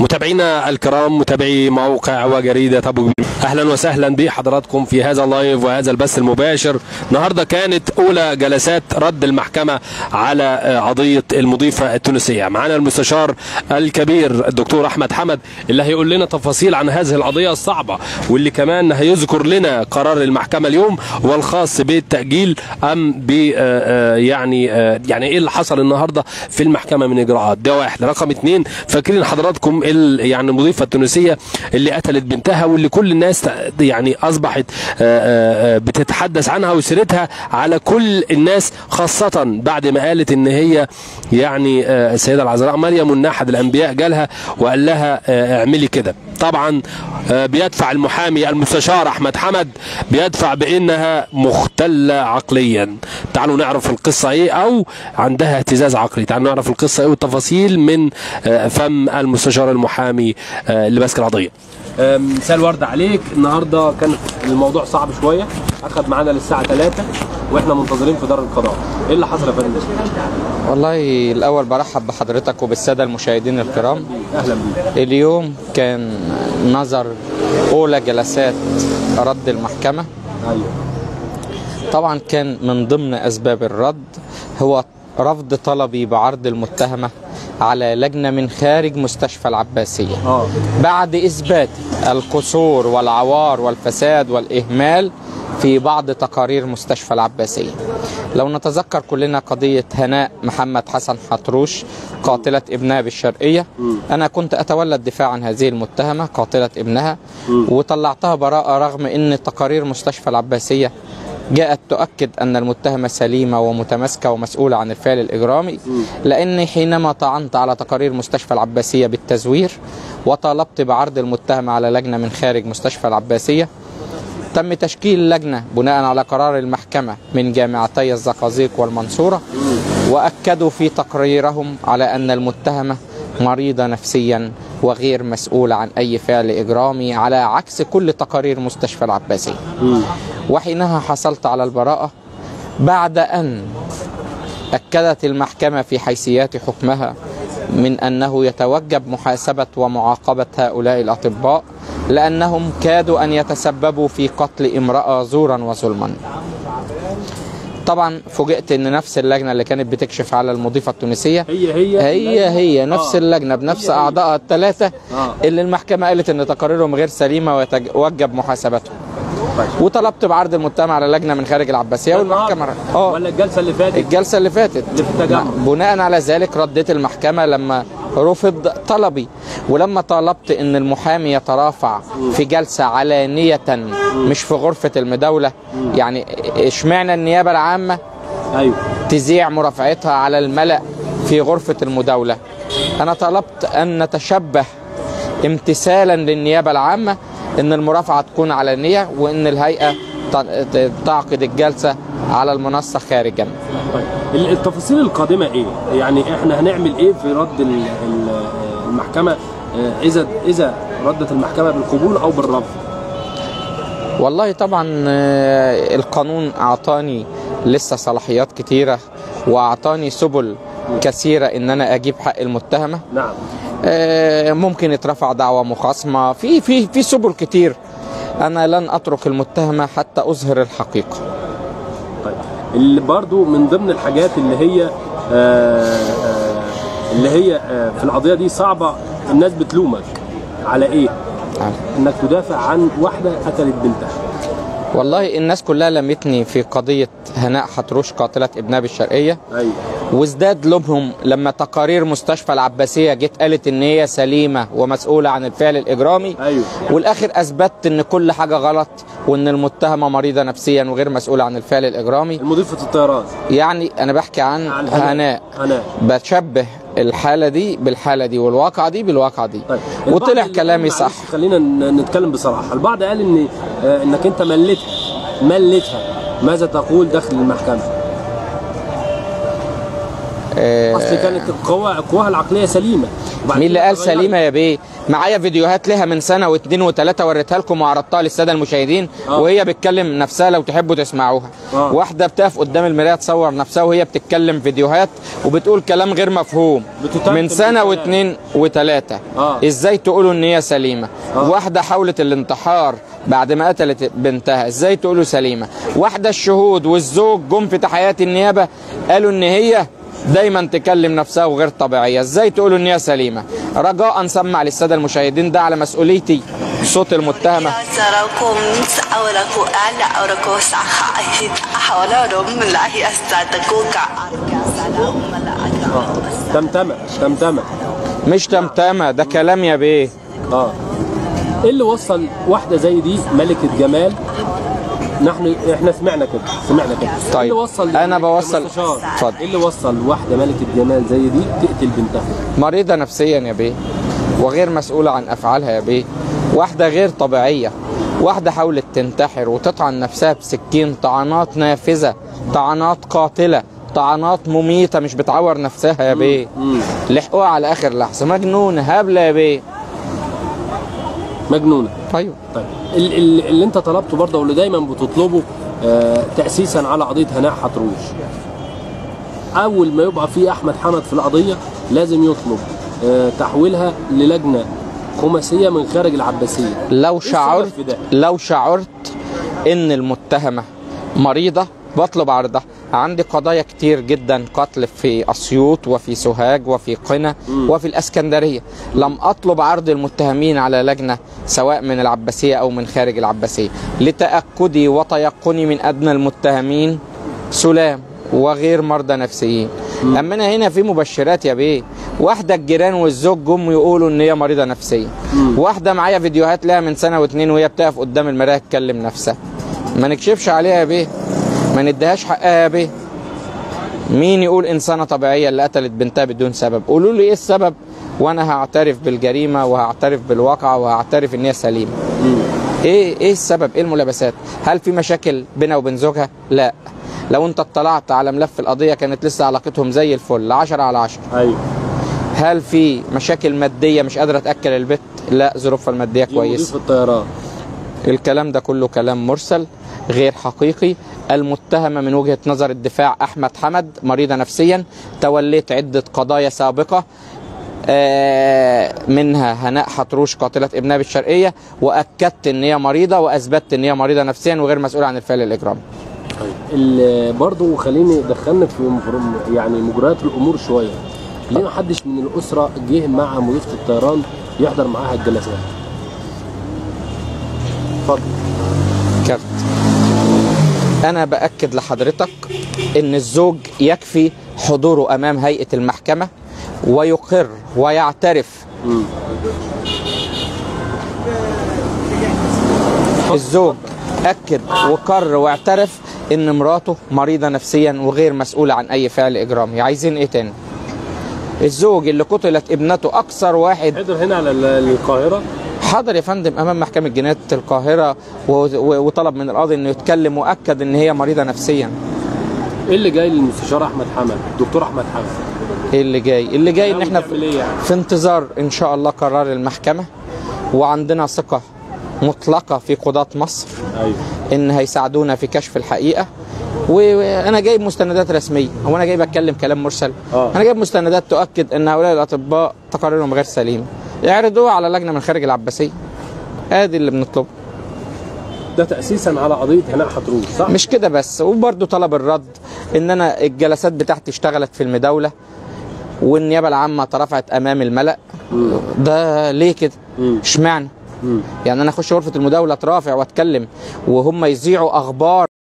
متابعينا الكرام متابعي موقع وجريدة أبو كبير أهلا وسهلا بحضراتكم في هذا اللايف وهذا البث المباشر. النهاردة كانت أولى جلسات رد المحكمة على قضية المضيفة التونسية. معنا المستشار الكبير الدكتور أحمد حمد اللي هيقول لنا تفاصيل عن هذه القضية الصعبة واللي كمان هيذكر لنا قرار المحكمة اليوم والخاص بالتأجيل أم ب يعني يعني إيه اللي حصل النهاردة في المحكمة من إجراءات. ده واحد. رقم اثنين فاكرين حضراتكم يعني المضيفة التونسية اللي قتلت بنتها واللي كل الناس يعني أصبحت بتتحدث عنها وسيرتها على كل الناس خاصة بعد ما قالت إن هي يعني السيدة العذراء مريم من أحد الأنبياء جالها وقال لها اعملي كده. طبعا بيدفع المحامي المستشار أحمد حمد بيدفع بأنها مختلة عقليا. تعالوا نعرف القصة إيه أو عندها اهتزاز عقلي. تعالوا نعرف القصة إيه والتفاصيل من فم المستشار المحامي اللي ماسك القضية مساء الورد عليك. النهارده كان الموضوع صعب شوية. أخذ معانا للساعة 3 وإحنا منتظرين في دار القضاء. إيه اللي حصل يا فندم؟ والله الأول برحب بحضرتك وبالسادة المشاهدين الكرام. أهلا بيك. اليوم كان نظر أولى جلسات رد المحكمة. أيوه. طبعا كان من ضمن أسباب الرد هو رفض طلبي بعرض المتهمة على لجنة من خارج مستشفى العباسية. آه. بعد إثبات القصور والعوار والفساد والإهمال في بعض تقارير مستشفى العباسية. لو نتذكر كلنا قضية هناء محمد حسن حطروش قاتلة ابنها بالشرقية. أنا كنت اتولى الدفاع عن هذه المتهمة قاتلة ابنها. وطلعتها براءة رغم إن تقارير مستشفى العباسية جاءت تؤكد أن المتهمة سليمة ومتماسكة ومسؤولة عن الفعل الإجرامي لأني حينما طعنت على تقارير مستشفى العباسية بالتزوير وطالبت بعرض المتهمة على لجنة من خارج مستشفى العباسية تم تشكيل لجنة بناء على قرار المحكمة من جامعتي الزقازيق والمنصورة وأكدوا في تقريرهم على أن المتهمة مريضة نفسيا وغير مسؤولة عن أي فعل إجرامي على عكس كل تقارير مستشفى العباسية. وحينها حصلت على البراءة بعد أن أكدت المحكمة في حيثيات حكمها من أنه يتوجب محاسبة ومعاقبة هؤلاء الأطباء لأنهم كادوا أن يتسببوا في قتل امرأة زورا وظلما طبعا فوجئت إن نفس اللجنة اللي كانت بتكشف على المضيفة التونسية هي هي هي هي نفس آه. اللجنة بنفس هي. اعضائها الثلاثه آه. اللي المحكمة قالت إن تقاريرهم غير سليمة ويتوجب محاسبتهم. وطلبت بعرض المتهم على لجنه من خارج العباسية والمحكمة. آه. ولا الجلسة اللي فاتت؟ الجلسة اللي فاتت. اللي. بناء على ذلك ردت المحكمة لما رفض طلبي. ولما طالبت إن المحامي يترافع في جلسة علانية مش في غرفة المداولة يعني اشمعنى النيابة العامة؟ أيوه. تذيع مرافعتها على الملأ في غرفة المداولة. أنا طلبت أن نتشبه امتثالا للنيابة العامة أن المرافعة تكون علنية وأن الهيئة ت- تعقد الجلسة على المنصة خارجا. طيب ال- التفاصيل القادمة إيه؟ يعني إحنا هنعمل إيه في رد ال- ال- المحكمة؟ آه، إذا إذا ردت المحكمة بالقبول أو بالرفض. والله طبعا آه، القانون أعطاني لسه صلاحيات كتيرة وأعطاني سبل كثيرة إن أنا أجيب حق المتهمة. نعم. ممكن يترفع دعوة مخاصمة. في في في سبل كتير. أنا لن أترك المتهمة حتى أظهر الحقيقة. طيب. اللي برضو من ضمن الحاجات اللي هي آه، آه، اللي هي آه، في القضية دي صعبة الناس بتلومك. على إيه؟ إنك تدافع عن واحدة قتلت بنتها. والله الناس كلها لمتني في قضية هناء حتروش قاتلة ابنها بالشرقية أيوه. وازداد لومهم لما تقارير مستشفى العباسية جت قالت إن هي سليمة ومسؤولة عن الفعل الإجرامي. أيوه. والآخر اثبتت إن كل حاجة غلط وإن المتهمة مريضة نفسيا وغير مسؤولة عن الفعل الإجرامي. المضيفة الطيران. يعني أنا بحكي عن عن هناء. هناء. بشبه الحالة دي بالحالة دي والواقعة دي بالواقعة دي. طيب وطلع كلامي صح. خلينا نتكلم بصراحة. البعض قال إن آه، إنك أنت ملتها ملتها ماذا تقول داخل المحكمة؟ آه، أصل كانت قواها العقلية سليمة. مين اللي قال. سليمة يا بيه معايا فيديوهات لها من سنة واثنين وثلاثه وريتها لكم وعرضتها للسادة المشاهدين آه. وهي بتكلم نفسها لو تحبوا تسمعوها آه. واحدة بتقف قدام المراية تصور نفسها وهي بتتكلم فيديوهات وبتقول كلام غير مفهوم من سنة. واثنين وثلاثه آه. إزاي تقولوا إن هي سليمة آه. واحدة حاولت الانتحار بعد ما قتلت بنتها إزاي تقولوا سليمة واحدة الشهود والزوج جم في تحيات النيابة قالوا إن هي دايما تكلم نفسها وغير طبيعية. إزاي تقولوا إن هي سليمة؟ رجاء سمع للسادة المشاهدين ده على مسؤوليتي. صوت المتهمة. تمتمة تمتمة. مش تمتمة ده كلام يا بيه. آه. إيه اللي وصل واحدة زي دي ملكة جمال؟ نحن إحنا سمعنا كده سمعنا كده طيب. إيه اللي وصل أنا بوصل-؟ اتفضل. إيه اللي وصل واحدة ملكة جمال زي دي تقتل بنتها مريضة نفسيا يا بيه وغير مسؤولة عن أفعالها يا بيه واحدة غير طبيعية واحدة حاولت تنتحر وتطعن نفسها بسكين طعنات نافذة طعنات قاتلة طعنات مميتة مش بتعور نفسها يا بيه لحقوها على آخر لحظة مجنونة هبلة يا بيه مجنونة. أيوه. طيب ال- ال- اللي انت طلبته برضه واللي دايما بتطلبه آه تاسيسا على قضية هناء حتروش. أول ما يبقى في أحمد حمد في القضية لازم يطلب آه تحويلها للجنة خماسية من خارج العباسية. لو السبب شعرت؟ لو شعرت إن المتهمة مريضة بطلب عرضها. عندي قضايا كتير جدا قتل في أسيوط وفي سوهاج وفي قنا وفي الإسكندرية. لم أطلب عرض المتهمين على لجنة سواء من العباسية أو من خارج العباسية. لتأكدي وتيقني من أدنى المتهمين سلام وغير مرضى نفسيين. أما أنا هنا في مبشرات يا بيه. واحدة الجيران والزوج جم يقولوا إن هي مريضة نفسية. واحدة معايا فيديوهات لها من سنة واتنين وهي بتقف قدام المراية تكلم نفسها. ما نكشفش عليها يا بيه. ما نديهاش حقها يا بيه مين يقول إنسانة طبيعية اللي قتلت بنتها بدون سبب؟ قولوا لي إيه السبب وأنا هعترف بالجريمة وهعترف بالواقع وهعترف إن هي سليمة. إيه إيه السبب؟ إيه الملابسات؟ هل في مشاكل بينها وبين زوجها؟ لا. لو أنت اطلعت على ملف القضية كانت لسه علاقتهم زي الفل 10 على 10 أيوه. هل في مشاكل مادية مش قادرة تأكل البيت؟ لا ظروفها المادية دي كويسة. مضيف الطيران. الكلام ده كله كلام مرسل غير حقيقي. المتهمة من وجهة نظر الدفاع أحمد حمد مريضة نفسيا توليت عدة قضايا سابقة آه، منها هناء حتروش قاتلة ابنها بالشرقية وأكدت إن هي مريضة وأثبتت إن هي مريضة نفسيا وغير مسؤولة عن الفعل الإجرامي طيب برضه خليني دخلنا في يعني مجريات الأمور شوية. ليه ما حدش من الأسرة جه مع مضيفة الطيران يحضر معاها الجلسات؟ اتفضل. أنا بأكد لحضرتك إن الزوج يكفي حضوره أمام هيئة المحكمة ويقر ويعترف. الزوج أكد وقر واعترف إن مراته مريضة نفسيا وغير مسؤولة عن أي فعل إجرامي. عايزين إيه تاني؟ الزوج اللي قتلت ابنته أكثر واحد. حضر هنا على ال- القاهرة. حضر يا فندم جناية القاهرة و- و- وطلب من القاضي إنه يتكلم وأكد إن هي مريضة نفسيا. إيه اللي جاي للمستشار أحمد حمد؟ الدكتور أحمد حمد. إيه اللي جاي؟ اللي جاي إحنا نعمل في, إيه يعني؟ في انتظار إن شاء الله قرار المحكمة وعندنا ثقة مطلقة في قضاة مصر أيوه. إن هيساعدونا في كشف الحقيقة. وأنا جايب مستندات رسمية هو أنا جايب أتكلم كلام مرسل. آه. أنا جايب مستندات تؤكد إن هؤلاء الأطباء تقاريرهم غير سليمة. اعرضوها على لجنة من خارج العباسية. ادي اللي بنطلبه ده تاسيسا على قضية هناء حتروش صح؟ مش كده بس وبرضه طلب الرد إن أنا الجلسات بتاعتي اشتغلت في المداولة والنيابه العامة اترفعت أمام الملأ. ده ليه كده. إشمعنى. يعني أنا أخش غرفة المداولة أترافع وأتكلم وهم يذيعوا أخبار